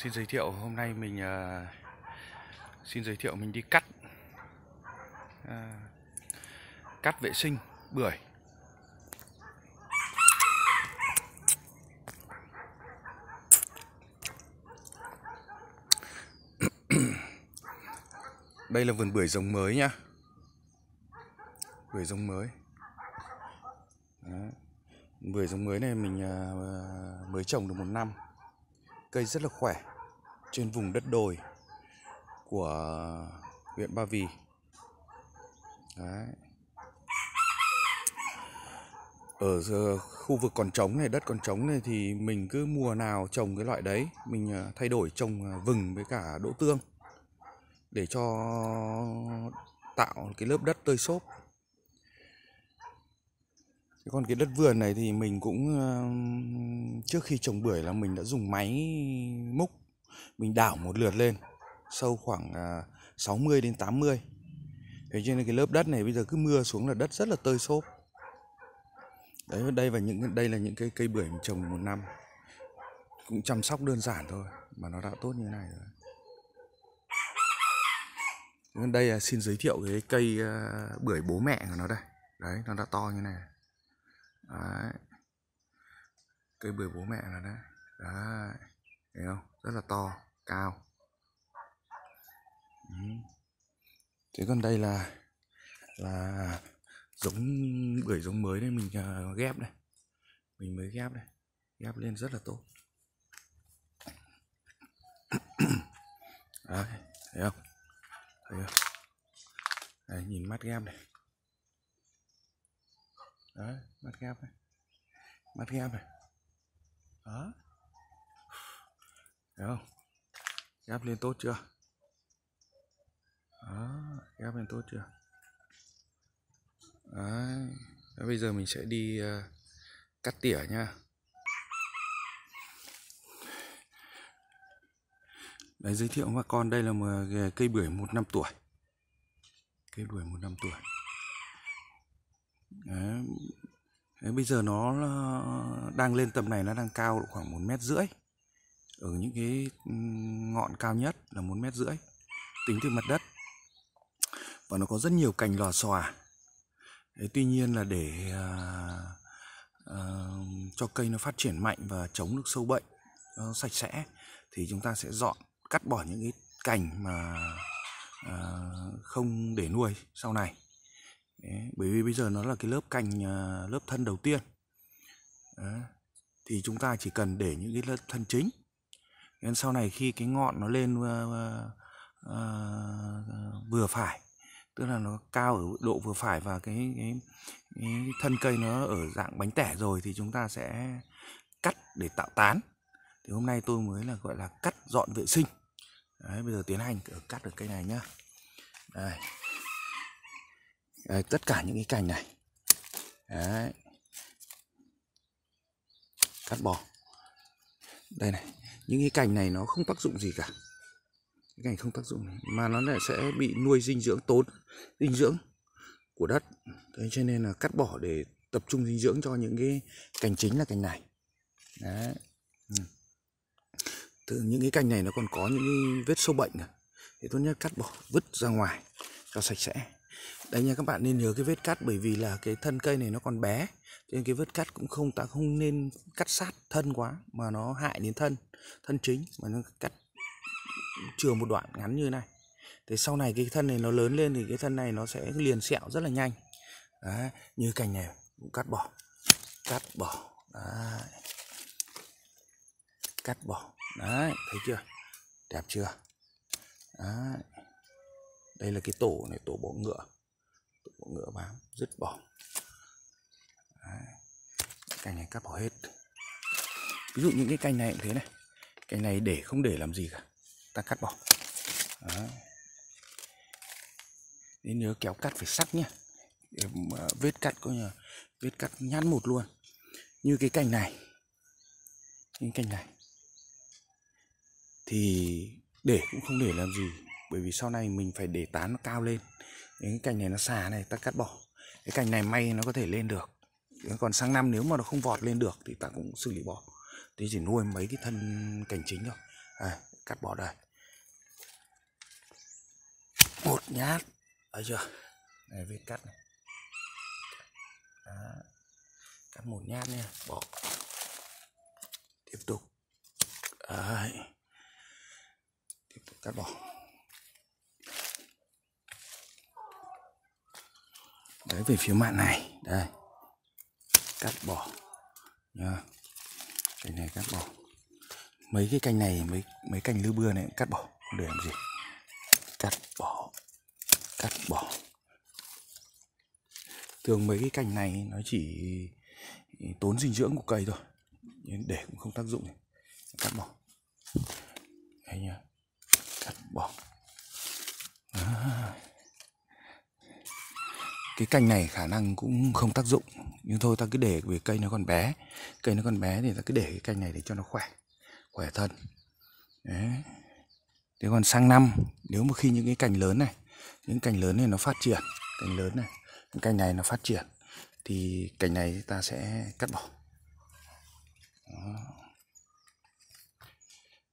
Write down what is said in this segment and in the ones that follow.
xin giới thiệu hôm nay mình uh, xin giới thiệu mình đi cắt uh, cắt vệ sinh bưởi. Đây là vườn bưởi giống mới nhá. Bưởi giống mới. Đó. bưởi giống mới này mình uh, mới trồng được một năm. Cây rất là khỏe trên vùng đất đồi của huyện Ba Vì. Đấy. Ở khu vực còn trống này, đất còn trống này thì mình cứ mùa nào trồng cái loại đấy, mình à, thay đổi trồng à, vừng với cả đỗ tương để cho tạo cái lớp đất tơi xốp. Còn cái đất vườn này thì mình cũng trước khi trồng bưởi là mình đã dùng máy múc mình đảo một lượt lên, sâu khoảng à, 60 đến 80 thế cho nên cái lớp đất này bây giờ cứ mưa xuống là đất rất là tơi xốp. Đấy, đây và những, đây là những cây cây bưởi mình trồng một năm. Cũng chăm sóc đơn giản thôi, mà nó đã tốt như thế này rồi. Đây là xin giới thiệu cái cây à, bưởi bố mẹ của nó đây. Đấy, nó đã to như này. Đấy. Cây bưởi bố mẹ là đấy. Đấy thấy không? Rất là to cao. Ừ. thế còn đây là là giống bưởi giống mới đây mình uh, ghép đây mình mới ghép đây ghép lên rất là tốt. Đấy thấy không? Thấy không? Đấy, nhìn mắt ghép này. Đấy mắt ghép này. Mắt ghép này. Đó thấy không? Ghép lên tốt chưa? Đó ghép lên tốt chưa? Đấy. Bây giờ mình sẽ đi uh, cắt tỉa nha. Đấy, giới thiệu với con đây là một ờ, cây bưởi một năm tuổi. Cây bưởi một năm tuổi. Đấy. Đấy, bây giờ nó đang lên tầm này nó đang cao khoảng một mét rưỡi ở những cái ngọn cao nhất là một mét rưỡi tính từ mặt đất. Và nó có rất nhiều cành lò xòa. Đấy, tuy nhiên là để uh, uh, cho cây nó phát triển mạnh và chống được sâu bệnh nó sạch sẽ thì chúng ta sẽ dọn cắt bỏ những cái cành mà uh, không để nuôi sau này. Đấy, bởi vì bây giờ nó là cái lớp cành uh, lớp thân đầu tiên. Đấy, thì chúng ta chỉ cần để những cái lớp thân chính nên sau này khi cái ngọn nó lên uh, uh, vừa phải tức là nó cao ở độ vừa phải và cái, cái, cái thân cây nó ở dạng bánh tẻ rồi thì chúng ta sẽ cắt để tạo tán. Thì hôm nay tôi mới là gọi là cắt dọn vệ sinh. Đấy bây giờ tiến hành ở cắt được cây này nhá. Đây. đây tất cả những cái cành này. Đấy. Cắt bỏ đây này những cái cành này nó không tác dụng gì cả. Cái cành không tác dụng này, mà nó lại sẽ bị nuôi dinh dưỡng tốn dinh dưỡng của đất. Thế cho nên là cắt bỏ để tập trung dinh dưỡng cho những cái cành chính là cành này. Đấy. Từ những cái cành này nó còn có những cái vết sâu bệnh này thì tốt nhất cắt bỏ vứt ra ngoài cho sạch sẽ. Đây nha các bạn nên nhớ cái vết cắt bởi vì là cái thân cây này nó còn bé cho nên cái vết cắt cũng không ta không nên cắt sát thân quá mà nó hại đến thân thân chính mà nó cắt chừa một đoạn ngắn như này. Thế sau này cái thân này nó lớn lên thì cái thân này nó sẽ liền sẹo rất là nhanh. Đấy, như cành này cũng cắt bỏ cắt bỏ Đấy. cắt bỏ Đấy, thấy chưa? Đẹp chưa? Đấy. đây là cái tổ này tổ bộ ngựa tổ bộ ngựa bám dứt bỏ cành này cắt bỏ hết. Ví dụ những cái cành này cũng thế này. Cành này để không để làm gì cả. Ta cắt bỏ. Đấy. Nên nhớ kéo cắt phải sắc nhá. Để vết cắt coi như vết cắt nhăn một luôn. Như cái cành này. Những cành này. Thì để cũng không để làm gì. Bởi vì sau này mình phải để tán nó cao lên. Cái cành này nó xà này, ta cắt bỏ. Cái cành này may nó có thể lên được còn sang năm nếu mà nó không vọt lên được thì ta cũng xử lý bỏ. Thì chỉ nuôi mấy cái thân cành chính thôi. À, cắt bỏ đây. Một nhát. Thấy chưa? Này vết cắt này. Đó. cắt một nhát nha. Bỏ. Tiếp tục. Đấy. Tiếp tục cắt bỏ. Đấy về phía mạn này. Đây cắt bỏ. Nha cái này cắt bỏ. Mấy cái cành này, mấy mấy cành lư bưa này cắt bỏ. Để làm gì? Cắt bỏ. Cắt bỏ. Thường mấy cái cành này nó chỉ tốn dinh dưỡng của cây thôi. Nhưng để cũng không tác dụng cắt bỏ. Đây nhá cắt bỏ. À. cái cành này khả năng cũng không tác dụng nhưng thôi ta cứ để vì cây nó còn bé. Cây nó còn bé thì ta cứ để cái cành này để cho nó khỏe khỏe thân. Đấy. Thế còn sang năm nếu mà khi những cái cành lớn này những cành lớn này nó phát triển cành lớn này những cành này nó phát triển thì cành này ta sẽ cắt bỏ. Đó.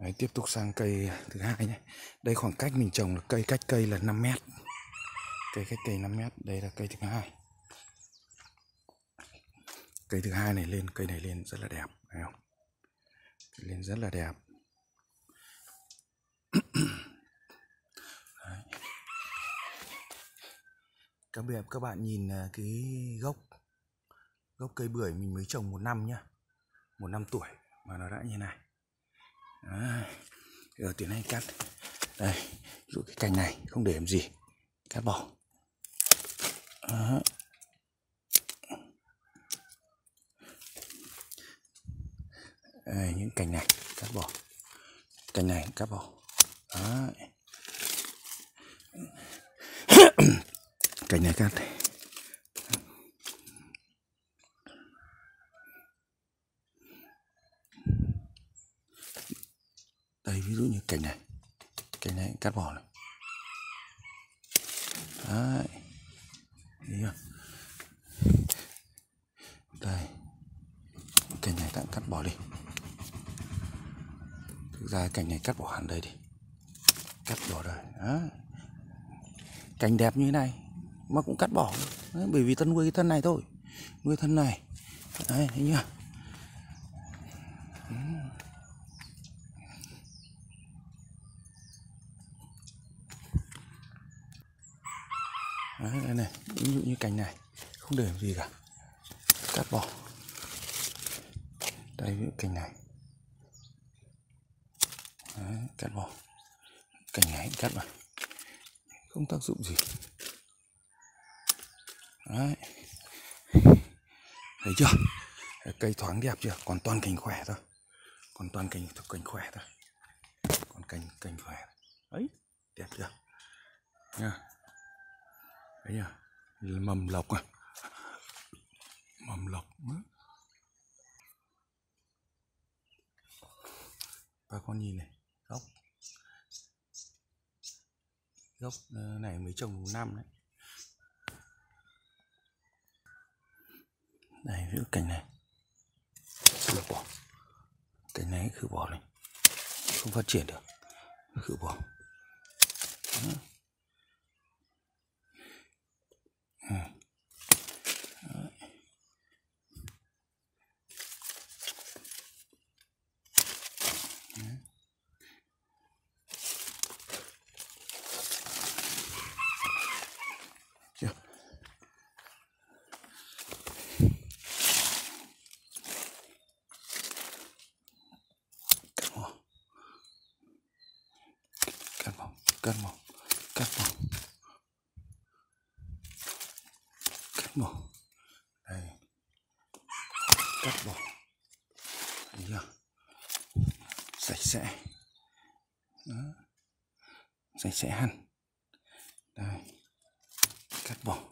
Đấy, tiếp tục sang cây thứ hai nhé. Đây khoảng cách mình trồng là cây cách cây là 5 mét. Cây cách cây 5 mét đây là cây thứ hai cây thứ hai này lên, cây này lên rất là đẹp, thấy không cây lên rất là đẹp Đấy. các bạn các bạn nhìn à, cái gốc gốc cây bưởi mình mới trồng một năm nhá một năm tuổi mà nó đã như này Đấy. giờ tiến hành cắt đây rụi cái cành này, không để làm gì, cắt bỏ Đó. Đây, những cành này cắt bỏ cành này cắt bỏ Đấy. cành này cắt đây ví dụ như cành này. Cành này cắt bỏ này. Đấy. Thấy chưa? Đây. Cành này tạm cắt bỏ đi thực ra cành này cắt bỏ hẳn đây đi. Cắt bỏ rồi đó. Cành đẹp như thế này mà cũng cắt bỏ. Đấy, bởi vì tân nuôi cái thân này thôi. Nuôi thân này. Đấy thấy chưa? Đấy, đây này ví dụ như cành này không để làm gì cả. Cắt bỏ. Đây ví cành này. Đấy, cắt bỏ. Cành này cắt vào không tác dụng gì. Đấy. thấy chưa? Cây thoáng đẹp chưa? Còn toàn cành khỏe thôi. Còn toàn cành cành khỏe thôi. Còn cành cành khỏe. Ấy đẹp chưa? Nha. Thấy nhá mầm lộc à. Mầm lộc nữa. bà con nhìn này gốc. Gốc ờ, này mới trồng năm đấy. Đây giữ cành này. Khử bỏ. Cành này khử bỏ này. Không phát triển được. Khử bỏ. Đó. Ừ. Đấy. Đấy. Chưa? Cắt bỏ. Cắt bỏ, cắt bỏ, cắt bỏ. cắt bỏ đây cắt bỏ thấy chưa sạch sẽ. Đó. sạch sẽ hẳn. Đây. Cắt bỏ